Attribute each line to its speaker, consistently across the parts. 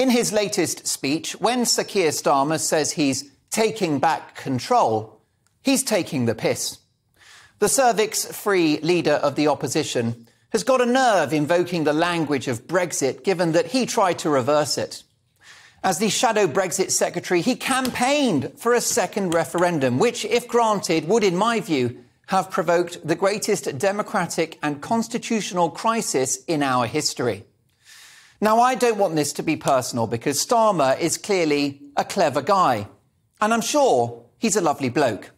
Speaker 1: In his latest speech, when Sir Keir Starmer says he's taking back control, he's taking the piss. The cervix free leader of the opposition has got a nerve invoking the language of Brexit, given that he tried to reverse it. As the shadow Brexit secretary, he campaigned for a second referendum, which, if granted, would, in my view, have provoked the greatest democratic and constitutional crisis in our history. Now, I don't want this to be personal because Starmer is clearly a clever guy, and I'm sure he's a lovely bloke.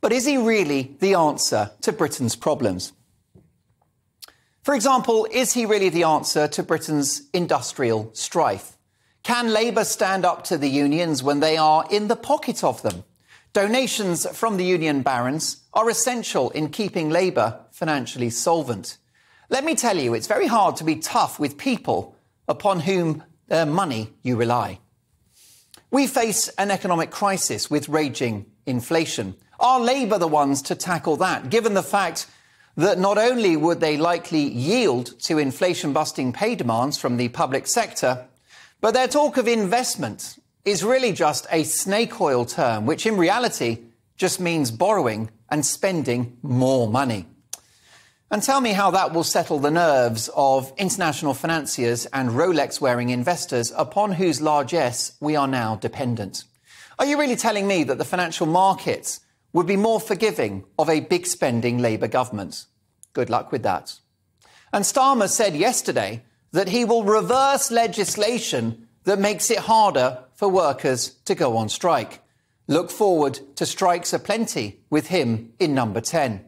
Speaker 1: But is he really the answer to Britain's problems? For example, is he really the answer to Britain's industrial strife? Can Labour stand up to the unions when they are in the pocket of them? Donations from the union barons are essential in keeping Labour financially solvent. Let me tell you, it's very hard to be tough with people upon whom their money you rely. We face an economic crisis with raging inflation. Are Labour the ones to tackle that, given the fact that not only would they likely yield to inflation busting pay demands from the public sector, but their talk of investment is really just a snake oil term, which in reality just means borrowing and spending more money. And tell me how that will settle the nerves of international financiers and Rolex wearing investors upon whose largesse we are now dependent. Are you really telling me that the financial markets would be more forgiving of a big spending Labour government? Good luck with that. And Starmer said yesterday that he will reverse legislation that makes it harder for workers to go on strike. Look forward to strikes aplenty with him in number 10.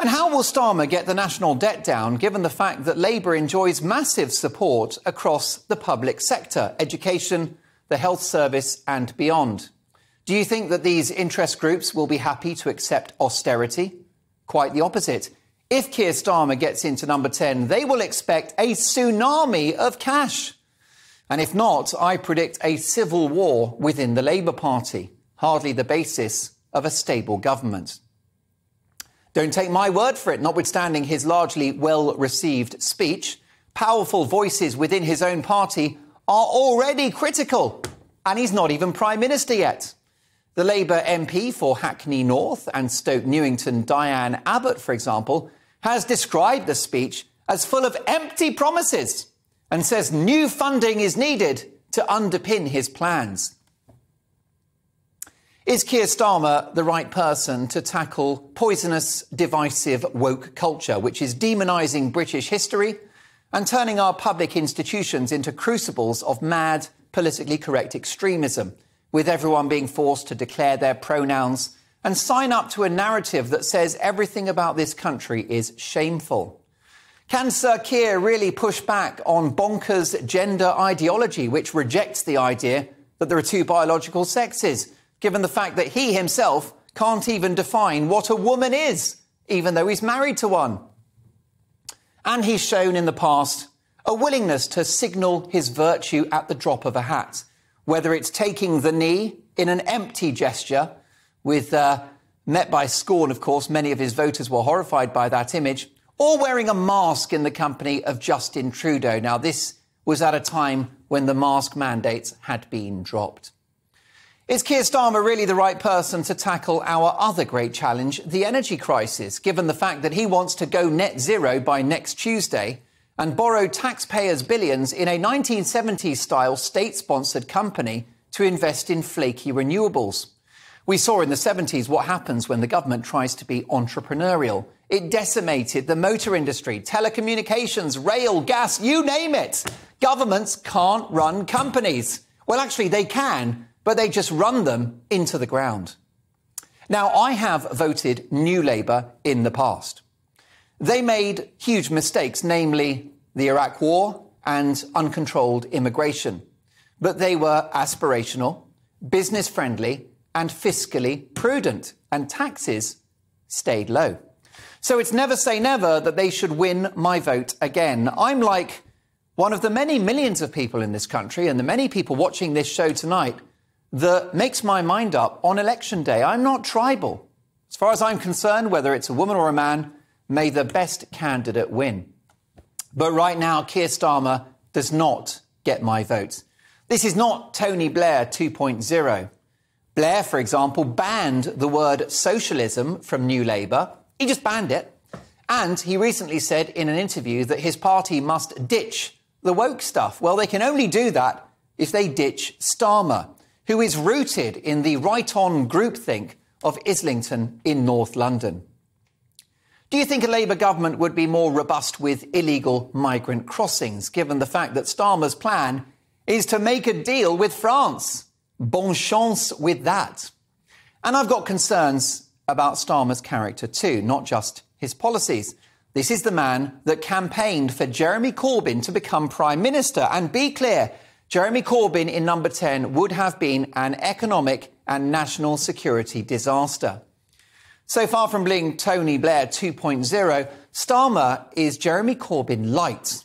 Speaker 1: And how will Starmer get the national debt down given the fact that Labour enjoys massive support across the public sector, education, the health service, and beyond? Do you think that these interest groups will be happy to accept austerity? Quite the opposite. If Keir Starmer gets into number 10, they will expect a tsunami of cash. And if not, I predict a civil war within the Labour Party, hardly the basis of a stable government. Don't take my word for it, notwithstanding his largely well received speech, powerful voices within his own party are already critical, and he's not even Prime Minister yet. The Labour MP for Hackney North and Stoke Newington, Diane Abbott, for example, has described the speech as full of empty promises and says new funding is needed to underpin his plans. Is Keir Starmer the right person to tackle poisonous, divisive woke culture, which is demonising British history and turning our public institutions into crucibles of mad, politically correct extremism, with everyone being forced to declare their pronouns and sign up to a narrative that says everything about this country is shameful? Can Sir Keir really push back on bonkers gender ideology, which rejects the idea that there are two biological sexes, given the fact that he himself can't even define what a woman is, even though he's married to one? And he's shown in the past a willingness to signal his virtue at the drop of a hat, whether it's taking the knee in an empty gesture with uh, met by scorn, of course. Many of his voters were horrified by that image, or wearing a mask in the company of Justin Trudeau. Now, this was at a time when the mask mandates had been dropped. Is Keir Starmer really the right person to tackle our other great challenge, the energy crisis, given the fact that he wants to go net zero by next Tuesday and borrow taxpayers' billions in a 1970s style state sponsored company to invest in flaky renewables? We saw in the 70s what happens when the government tries to be entrepreneurial. It decimated the motor industry, telecommunications, rail, gas, you name it. Governments can't run companies. Well, actually, they can, but they just run them into the ground. Now, I have voted New Labour in the past. They made huge mistakes, namely the Iraq War and uncontrolled immigration. But they were aspirational, business friendly, and fiscally prudent, and taxes stayed low. So it's never say never that they should win my vote again. I'm like one of the many millions of people in this country and the many people watching this show tonight that makes my mind up on election day. I'm not tribal. As far as I'm concerned, whether it's a woman or a man, may the best candidate win. But right now, Keir Starmer does not get my vote. This is not Tony Blair 2.0. Blair, for example, banned the word socialism from New Labour. He just banned it. And he recently said in an interview that his party must ditch the woke stuff. Well, they can only do that if they ditch Starmer, who is rooted in the right on groupthink of Islington in North London. Do you think a Labour government would be more robust with illegal migrant crossings, given the fact that Starmer's plan is to make a deal with France? Bon chance with that. And I've got concerns about Starmer's character too, not just his policies. This is the man that campaigned for Jeremy Corbyn to become Prime Minister. And be clear, Jeremy Corbyn in number 10 would have been an economic and national security disaster. So far from being Tony Blair 2.0, Starmer is Jeremy Corbyn light.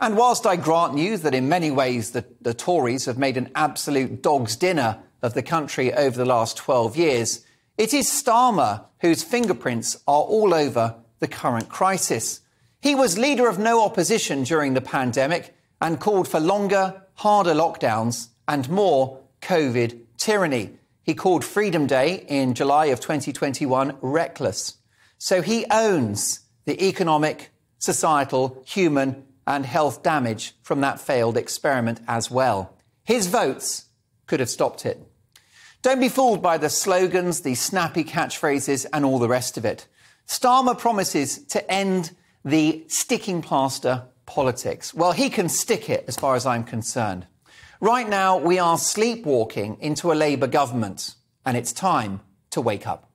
Speaker 1: And whilst I grant you that in many ways the, the Tories have made an absolute dog's dinner of the country over the last 12 years, it is Starmer whose fingerprints are all over the current crisis. He was leader of no opposition during the pandemic and called for longer, harder lockdowns and more COVID tyranny. He called Freedom Day in July of 2021 reckless. So he owns the economic, societal, human, and health damage from that failed experiment as well. His votes could have stopped it. Don't be fooled by the slogans, the snappy catchphrases, and all the rest of it. Starmer promises to end the sticking plaster politics. Well, he can stick it as far as I'm concerned. Right now, we are sleepwalking into a Labour government, and it's time to wake up.